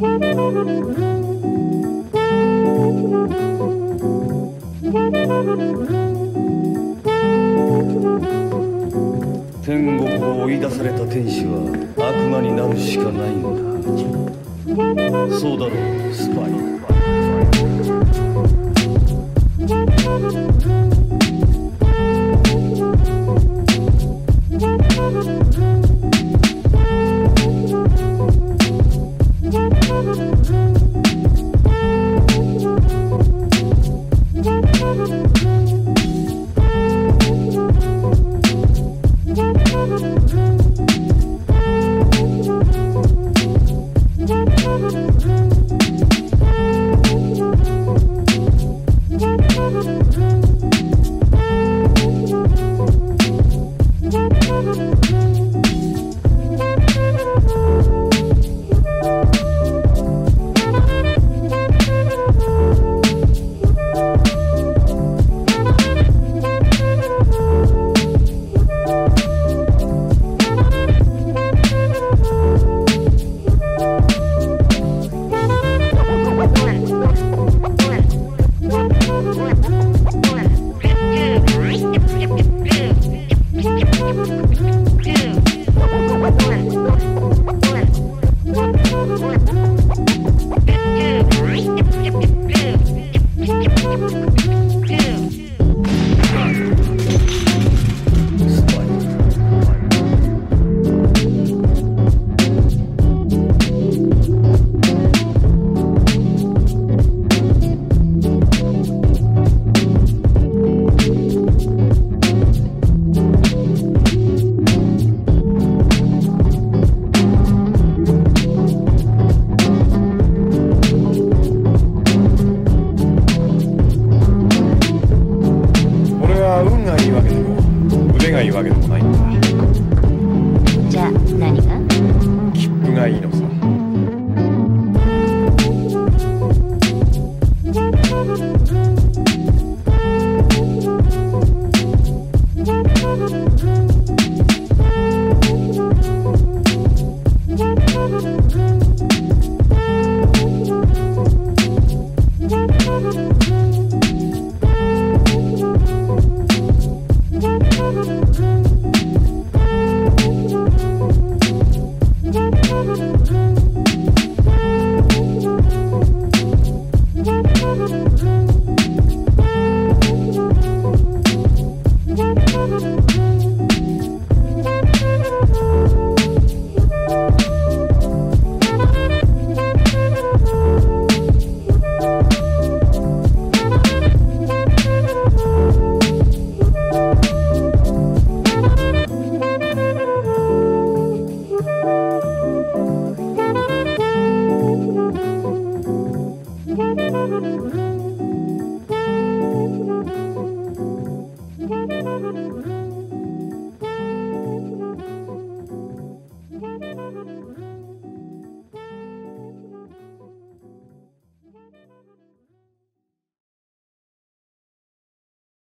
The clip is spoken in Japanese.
天国を追い出された天使は悪魔になるしかないんだ。そうだろうスパイ。Música Yep, yep. 腕がいいわけでもないんだじゃあ何が？切符がいいのさうん。Thank you.